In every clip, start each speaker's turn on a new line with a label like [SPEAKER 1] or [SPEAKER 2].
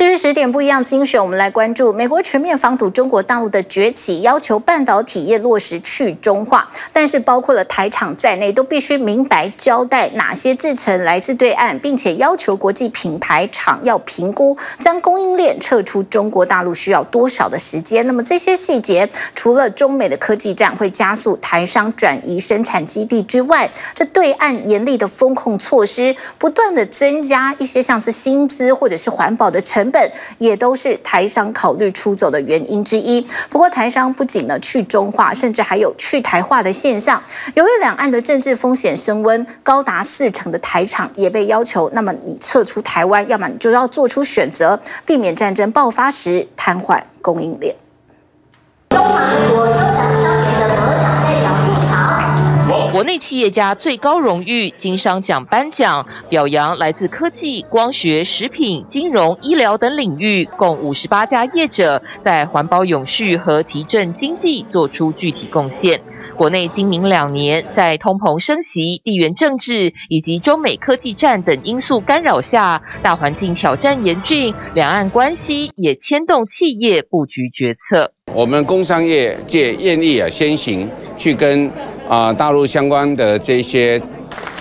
[SPEAKER 1] 这是十点不一样精选，我们来关注美国全面防堵中国大陆的崛起，要求半导体业落实去中化，但是包括了台厂在内，都必须明白交代哪些制程来自对岸，并且要求国际品牌厂要评估将供应链撤出中国大陆需要多少的时间。那么这些细节，除了中美的科技战会加速台商转移生产基地之外，这对岸严厉的风控措施，不断的增加一些像是薪资或者是环保的成。本也都是台商考虑出走的原因之一。不过，台商不仅呢去中化，甚至还有去台化的现象。由于两岸的政治风险升温，高达四成的台厂也被要求，那么你撤出台湾，要么你就要做出选择，避免战争爆发时瘫痪供应链。中华民国优
[SPEAKER 2] 国内企业家最高荣誉金商奖颁奖，表扬来自科技、光学、食品、金融、医疗等领域共五十八家业者，在环保永续和提振经济做出具体贡献。国内今明两年，在通膨升息、地缘政治以及中美科技战等因素干扰下，大环境挑战严峻，两岸关系也牵动企业布局决策。
[SPEAKER 3] 我们工商业界愿意啊先行去跟。啊，大陆相关的这些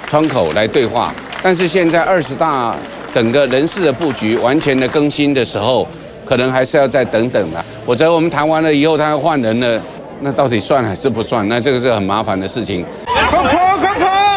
[SPEAKER 3] 窗口来对话，但是现在二十大整个人事的布局完全的更新的时候，可能还是要再等等的。否则我们谈完了以后，他要换人了，那到底算还是不算？那这个是很麻烦的事情。快跑，快
[SPEAKER 2] 跑，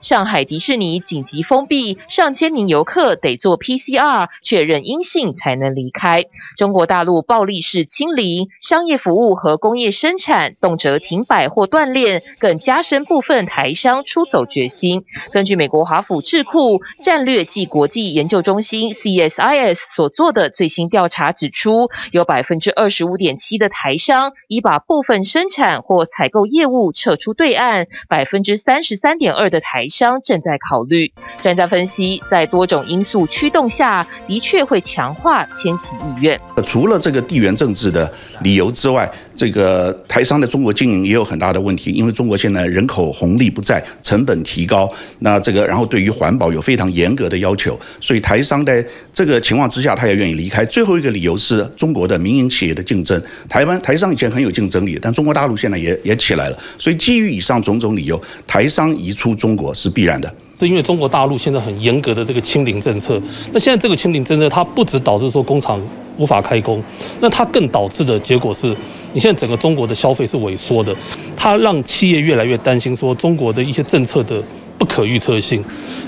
[SPEAKER 2] 上海迪士尼紧急封闭，上千名游客得做 PCR 确认阴性才能离开。中国大陆暴力式清零，商业服务和工业生产动辄停摆或断链，更加深部分台商出走决心。根据美国华府智库战略暨国际研究中心 CSIS 所做的最新调查指出，有百分之二十五点七的台商已把部分生产或采购业务撤出对岸，百分之三十三点二的台。商正在考虑。专家分析，在多种因素驱动下，的确会强化迁徙意愿。
[SPEAKER 4] 除了这个地缘政治的理由之外，这个台商在中国经营也有很大的问题，因为中国现在人口红利不在，成本提高，那这个然后对于环保有非常严格的要求，所以台商在这个情况之下，他也愿意离开。最后一个理由是中国的民营企业的竞争，台湾台商以前很有竞争力，但中国大陆现在也也起来了，所以基于以上种种理由，台商移出中国是必然的。
[SPEAKER 5] 是因为中国大陆现在很严格的这个清零政策，那现在这个清零政策，它不止导致说工厂无法开工，那它更导致的结果是，你现在整个中国的消费是萎缩的，它让企业越来越担心说中国的一些政策的不可预测性，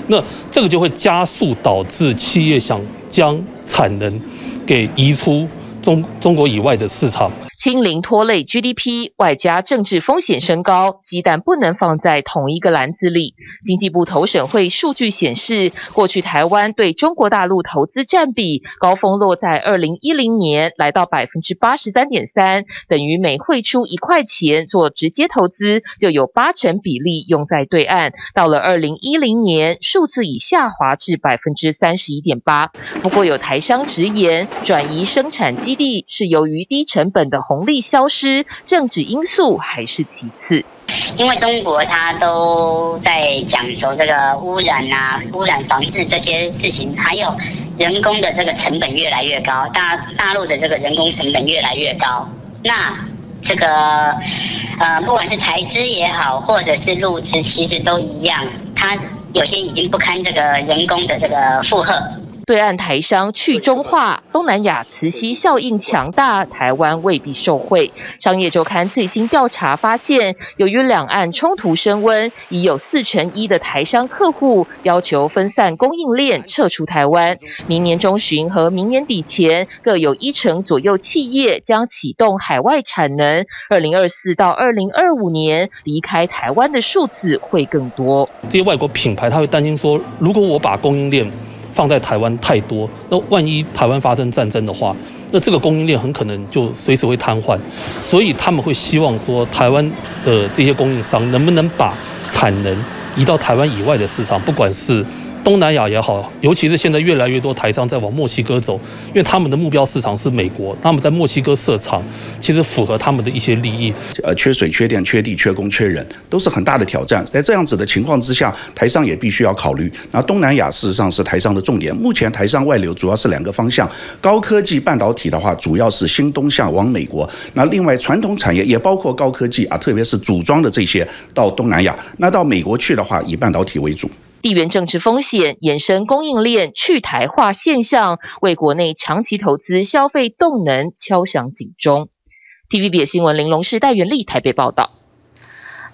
[SPEAKER 5] 那这个就会加速导致企业想将产能给移出中中国以外的市场。
[SPEAKER 2] 清零拖累 GDP，外加政治风险升高，鸡蛋不能放在同一个篮子里。经济部投审会数据显示，过去台湾对中国大陆投资占比高峰落在二零一零年，来到百分之八十三点三，等于每汇出一块钱做直接投资，就有八成比例用在对岸。到了二零一零年，数字已下滑至百分之三十一点八。不过有台商直言，转移生产基地是由于低成本的。红利消失，政治因素还是其次。
[SPEAKER 6] 因为中国它都在讲求这个污染啊、污染防治这些事情，还有人工的这个成本越来越高，大大陆的这个人工成本越来越高。那这个呃，不管是台资也好，或者是陆资，其实都一样，它有些已经不堪这个人工的这个负荷。
[SPEAKER 2] 对岸台商去中化，东南亚磁吸效应强大，台湾未必受惠。商业周刊最新调查发现，由于两岸冲突升温，已有四成一的台商客户要求分散供应链，撤出台湾。明年中旬和明年底前，各有一成左右企业将启动海外产能。二零二四到二零二五年，离开台湾的数字会更多。
[SPEAKER 5] 这些外国品牌他会担心说，如果我把供应链放在台湾太多，那万一台湾发生战争的话，那这个供应链很可能就随时会瘫痪。所以他们会希望说，台湾的这些供应商能不能把产能移到台湾以外的市场，不管是。东南亚也好，尤其是现在越来越多台商在往墨西哥走，因为他们的目标市场是美国，他们在墨西哥设厂，其实符合他们的一些利益。
[SPEAKER 4] 呃，缺水、缺电、缺地、缺工、缺人，都是很大的挑战。在这样子的情况之下，台商也必须要考虑。那东南亚事实上是台商的重点。目前台商外流主要是两个方向：高科技半导体的话，主要是新东向往美国；那另外传统产业也包括高科技啊，特别是组装的这些到东南亚。那到美国去的话，以半导体为主。
[SPEAKER 2] 地缘政治风险衍生供应链去台化现象，为国内长期投资消费动能敲响警钟。TVB 新闻玲珑市戴元丽台北报道。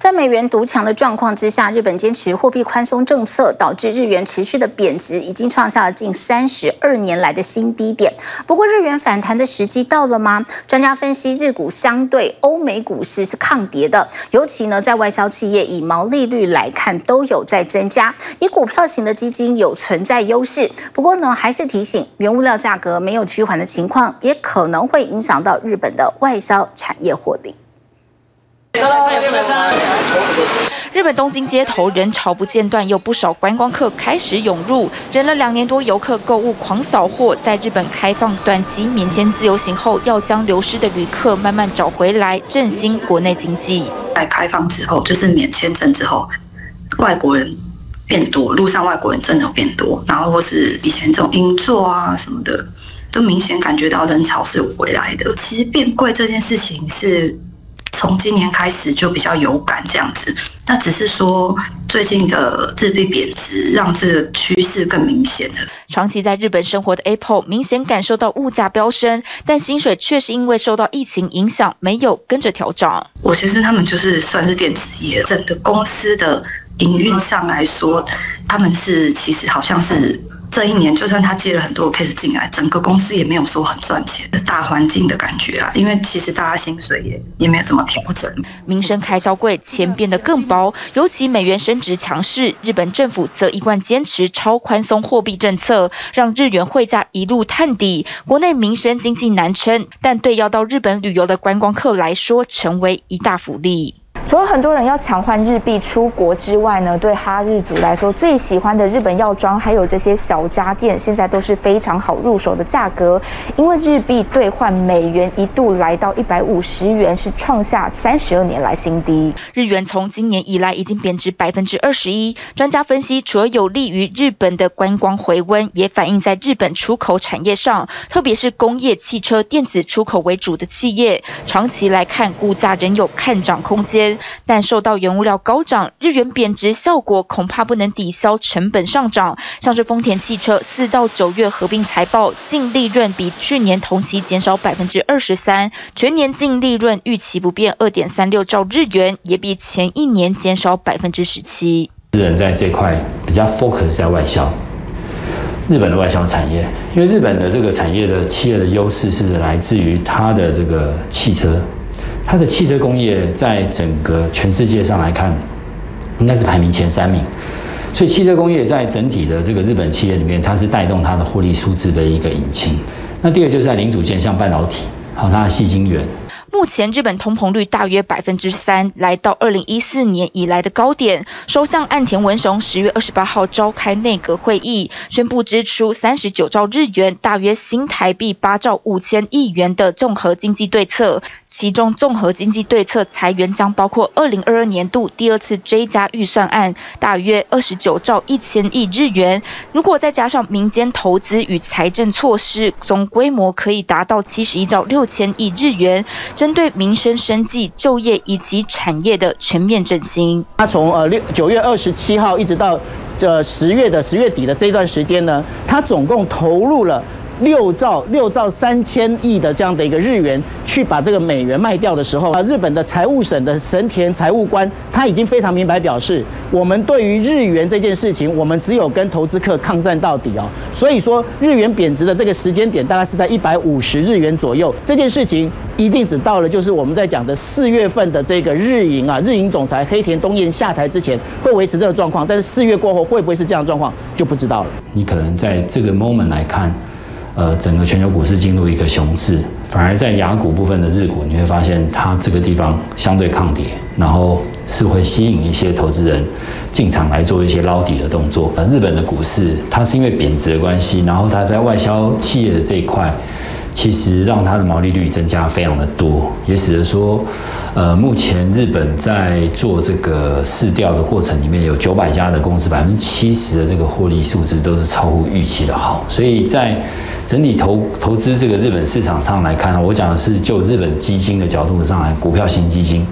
[SPEAKER 1] 在美元独强的状况之下，日本坚持货币宽松政策，导致日元持续的贬值，已经创下了近三十二年来的新低点。不过，日元反弹的时机到了吗？专家分析，日股相对欧美股市是抗跌的，尤其呢，在外销企业以毛利率来看，都有在增加，以股票型的基金有存在优势。不过呢，还是提醒，原物料价格没有趋缓的情况，也可能会影响到日本的外销产业获利。
[SPEAKER 7] 日本东京街头人潮不间断，有不少观光客开始涌入。忍了两年多游客购物狂扫货，在日本开放短期免签自由行后，要将流失的旅客慢慢找回来，振兴国内经济。
[SPEAKER 8] 在开放之后，就是免签证之后，外国人变多，路上外国人真的变多，然后或是以前这种银座啊什么的，都明显感觉到人潮是回来的。其实变贵这件事情是。从今年开始就比较有感这样子，那只是说最近的日币贬值让这个趋势更明显了。
[SPEAKER 7] 长期在日本生活的 Apple 明显感受到物价飙升，但薪水却是因为受到疫情影响没有跟着调涨。
[SPEAKER 8] 我其实他们就是算是电子业，整个公司的营运上来说，他们是其实好像是。这一年，就算他接了很多 case 进来，整个公司也没有说很赚钱的大环境的感觉啊。因为其实大家薪水也也没有怎么调整，
[SPEAKER 7] 民生开销贵，钱变得更薄。尤其美元升值强势，日本政府则一贯坚持超宽松货币政策，让日元汇价一路探底。国内民生经济难撑，但对要到日本旅游的观光客来说，成为一大福利。
[SPEAKER 9] 除了很多人要抢换日币出国之外呢，对哈日族来说，最喜欢的日本药妆还有这些小家电，现在都是非常好入手的价格。因为日币兑换美元一度来到一百五十元，是创下三十二年来新低。
[SPEAKER 7] 日元从今年以来已经贬值百分之二十一。专家分析，除了有利于日本的观光回温，也反映在日本出口产业上，特别是工业、汽车、电子出口为主的企业，长期来看，股价仍有看涨空间。但受到原物料高涨、日元贬值效果，恐怕不能抵消成本上涨。像是丰田汽车四到九月合并财报，净利润比去年同期减少百分之二十三，全年净利润预期不变二点三六兆日元，也比前一年减少百分之十七。
[SPEAKER 10] 日本在这块比较 focus 在外销，日本的外销产业，因为日本的这个产业的企业的优势是来自于它的这个汽车。它的汽车工业在整个全世界上来看，应该是排名前三名，所以汽车工业在整体的这个日本企业里面，它是带动它的获利数字的一个引擎。那第二就是在零组件，像半导体，还有它的细晶圆。
[SPEAKER 7] 目前日本通膨率大约百分之三，来到二零一四年以来的高点。首相岸田文雄十月二十八号召开内阁会议，宣布支出三十九兆日元，大约新台币八兆五千亿元的综合经济对策。其中，综合经济对策裁员将包括二零二二年度第二次追加预算案，大约二十九兆一千亿日元。如果再加上民间投资与财政措施，总规模可以达到七十一兆六千亿日元。针对民生、生计、就业以及产业的全面振兴。
[SPEAKER 11] 他从呃六九月二十七号一直到这十月的十月底的这段时间呢，他总共投入了。六兆六兆三千亿的这样的一个日元去把这个美元卖掉的时候啊，日本的财务省的神田财务官他已经非常明白表示，我们对于日元这件事情，我们只有跟投资客抗战到底哦。所以说，日元贬值的这个时间点大概是在一百五十日元左右。这件事情一定只到了就是我们在讲的四月份的这个日银啊，日银总裁黑田东彦下台之前会维持这个状况，但是四月过后会不会是这样的状况就不知道了。
[SPEAKER 10] 你可能在这个 moment 来看。呃，整个全球股市进入一个熊市，反而在雅股部分的日股，你会发现它这个地方相对抗跌，然后是会吸引一些投资人进场来做一些捞底的动作。呃，日本的股市它是因为贬值的关系，然后它在外销企业的这一块，其实让它的毛利率增加非常的多，也使得说，呃，目前日本在做这个市调的过程里面，有九百家的公司，百分之七十的这个获利数字都是超乎预期的好，所以在整体投投资这个日本市场上来看，我讲的是就日本基金的角度上来，股票型基金，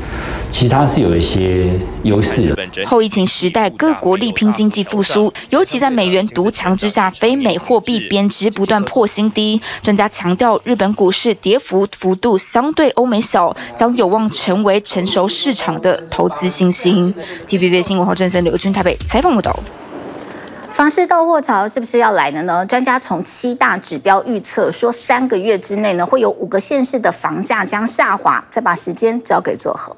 [SPEAKER 10] 其实它是有一些优势的。
[SPEAKER 7] 后疫情时代，各国力拼经济复苏，尤其在美元独强之下，非美货币贬值不断破新低。专家强调，日本股市跌幅幅度相对欧美小，将有望成为成熟市场的投资新星。TVB 新闻黄振森、刘军台北采访报道。
[SPEAKER 1] 房市到货潮是不是要来了呢？专家从七大指标预测说，三个月之内呢，会有五个县市的房价将下滑。再把时间交给作何。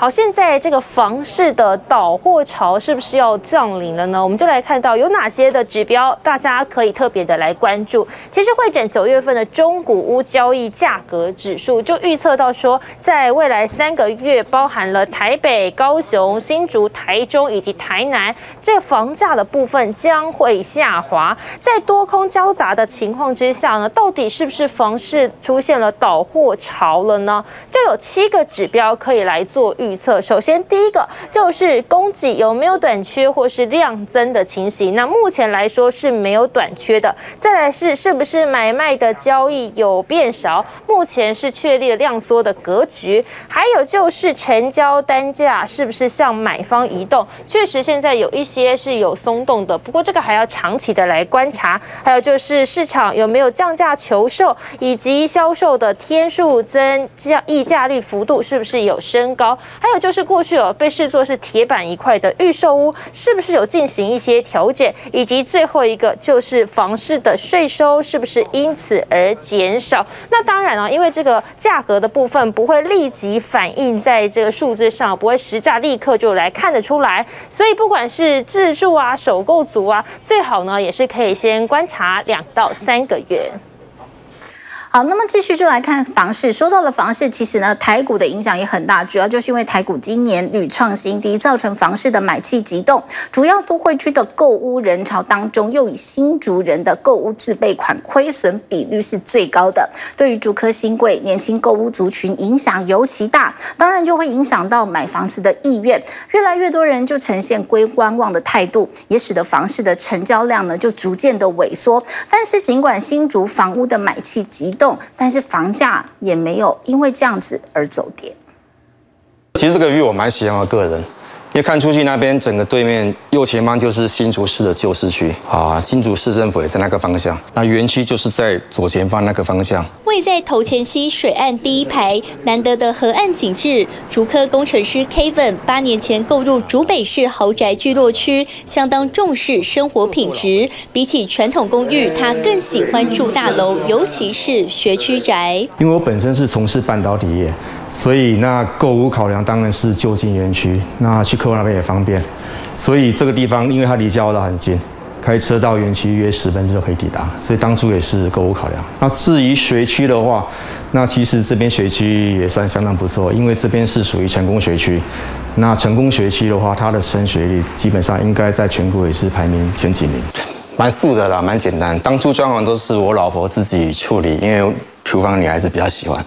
[SPEAKER 12] 好，现在这个房市的倒货潮是不是要降临了呢？我们就来看到有哪些的指标，大家可以特别的来关注。其实会诊九月份的中古屋交易价格指数就预测到说，在未来三个月，包含了台北、高雄、新竹、台中以及台南，这个房价的部分将会下滑。在多空交杂的情况之下呢，到底是不是房市出现了倒货潮了呢？就有七个指标可以来做预。预测，首先第一个就是供给有没有短缺或是量增的情形。那目前来说是没有短缺的。再来是是不是买卖的交易有变少？目前是确立了量缩的格局。还有就是成交单价是不是向买方移动？确实现在有一些是有松动的，不过这个还要长期的来观察。还有就是市场有没有降价求售，以及销售的天数增加溢价率幅度是不是有升高？还有就是过去有被视作是铁板一块的预售屋，是不是有进行一些调整？以及最后一个就是房市的税收是不是因此而减少？那当然了，因为这个价格的部分不会立即反映在这个数字上，不会实价立刻就来看得出来，所以不管是自住啊、首购族啊，最好呢也是可以先观察两到三个月。好，那么继续就来看房市。说到了房市，其实呢，台股的影响也很大，主要就是因为台股今年屡创新低，造成房市的买气急动。主要都会区的购屋人潮当中，又以新竹人的购屋自备款亏损比率是最高的，对于竹科新贵年轻购屋族群影响尤其大。当然就会影响到买房子的意愿，越来越多人就呈现归观望的态度，也使得房市的成交量呢就逐渐的萎缩。但是尽管新竹房屋的买气急，动，但是房价也没有因为这样子而走跌。
[SPEAKER 13] 其实这个鱼我蛮喜欢的，个人。因为看出去那边整个对面右前方就是新竹市的旧市区啊，新竹市政府也在那个方向，那园区就是在左前方那个方向。
[SPEAKER 14] 位在头前溪水岸第一排，难得的河岸景致。竹科工程师 Kevin 八年前购入竹北市豪宅聚落区，相当重视生活品质。比起传统公寓，他更喜欢住大楼，尤其是学区宅。
[SPEAKER 15] 因为我本身是从事半导体业。所以那购物考量当然是就近园区，那去客户那边也方便。所以这个地方因为它离交道很近，开车到园区约十分钟就可以抵达。所以当初也是购物考量。那至于学区的话，那其实这边学区也算相当不错，因为这边是属于成功学区。那成功学区的话，它的升学率基本上应该在全国也是排名前几名。
[SPEAKER 13] 蛮素的啦，蛮简单。当初装潢都是我老婆自己处理，因为。厨房女孩子比较喜欢，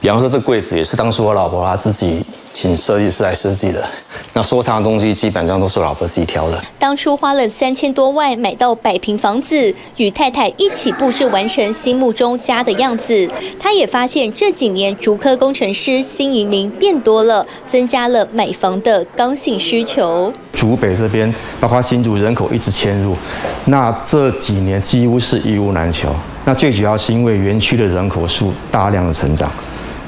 [SPEAKER 13] 比方说这柜子也是当初我老婆她自己请设计师来设计的。那收藏的东西基本上都是老婆自己挑的。
[SPEAKER 14] 当初花了三千多万买到百平房子，与太太一起布置完成心目中家的样子。他也发现这几年竹科工程师新移民变多了，增加了买房的刚性需求。
[SPEAKER 15] 竹北这边包括新竹人口一直迁入，那这几年几乎是一屋难求。那最主要是因为园区的人口数大量的成长，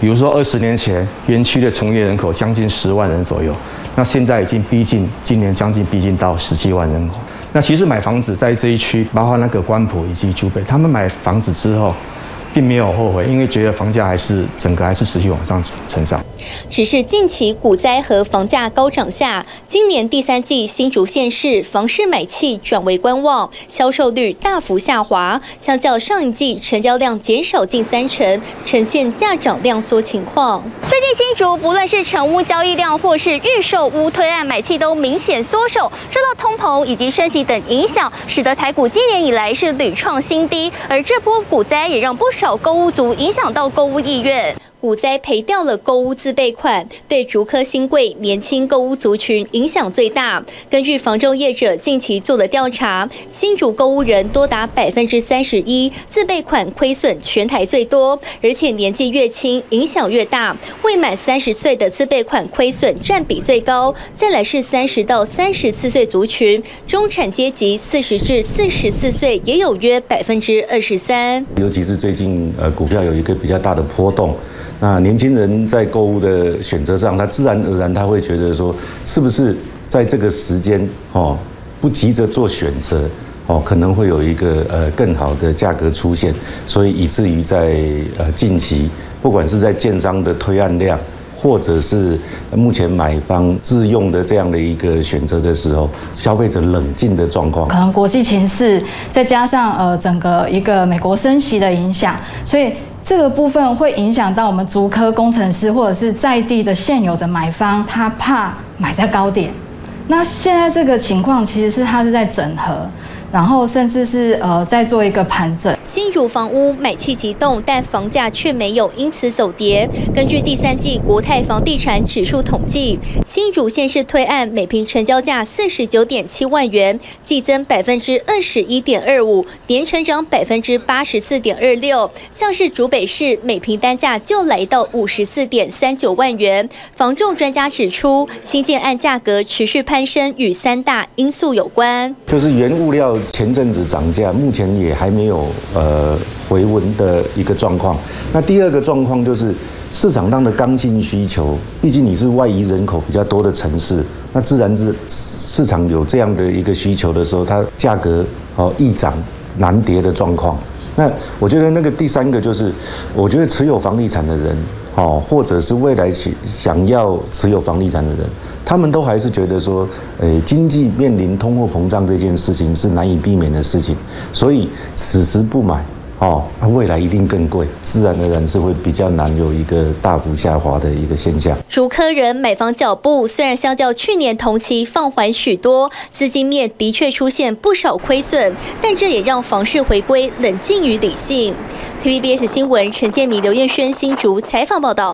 [SPEAKER 15] 比如说二十年前园区的从业人口将近十万人左右，那现在已经逼近今年将近逼近到十七万人口。那其实买房子在这一区，包括那个关埔以及竹北，他们买房子之后，并没有后悔，因为觉得房价还是整个还是持续往上成长。
[SPEAKER 14] 只是近期股灾和房价高涨下，今年第三季新竹县市房市买气转为观望，销售率大幅下滑，相较上一季成交量减少近三成，呈现价涨量缩情况。
[SPEAKER 16] 最近新竹不论是成屋交易量或是预售屋推案买气都明显缩手，受到通膨以及升息等影响，使得台股今年以来是屡创新低，而这波股灾也让不少购物族影响到购物意愿。
[SPEAKER 14] 股灾赔掉了购屋自备款，对竹科新贵年轻购屋族群影响最大。根据房仲业者近期做了调查，新竹购物人多达百分之三十一，自备款亏损全台最多，而且年纪越轻影响越大。未满三十岁的自备款亏损占比最高，再来是三十到三十四岁族群，中产阶级四十至四十四岁也有约百分之二十三。
[SPEAKER 17] 尤其是最近呃股票有一个比较大的波动。那年轻人在购物的选择上，他自然而然他会觉得说，是不是在这个时间哦，不急着做选择哦，可能会有一个呃更好的价格出现，所以以至于在呃近期，不管是在建商的推案量，或者是目前买方自用的这样的一个选择的时候，消费者冷静的状况，
[SPEAKER 18] 可能国际情势再加上呃整个一个美国升息的影响，所以。这个部分会影响到我们足科工程师或者是在地的现有的买方，他怕买在高点。那现在这个情况其实是他是在整合。然后甚至是呃再做一个盘整。
[SPEAKER 14] 新竹房屋买气急动，但房价却没有因此走跌。根据第三季国泰房地产指数统计，新竹县市推案每平成交价四十九点七万元，季增百分之二十一点二五，年成长百分之八十四点二六。像是竹北市每平单价就来到五十四点三九万元。房仲专家指出，新建案价格持续攀升与三大因素有关，
[SPEAKER 17] 就是原物料。前阵子涨价，目前也还没有呃回温的一个状况。那第二个状况就是市场上的刚性需求，毕竟你是外移人口比较多的城市，那自然是市场有这样的一个需求的时候，它价格哦易涨难跌的状况。那我觉得那个第三个就是，我觉得持有房地产的人，哦，或者是未来想想要持有房地产的人。他们都还是觉得说，诶，经济面临通货膨胀这件事情是难以避免的事情，所以此时不买，哦，未来一定更贵，自然而然是会比较难有一个大幅下滑的一个现象。
[SPEAKER 14] 主科人买房脚步虽然相较去年同期放缓许多，资金面的确出现不少亏损，但这也让房市回归冷静与理性。TVBS 新闻陈建明、刘彦轩新竹采访报道。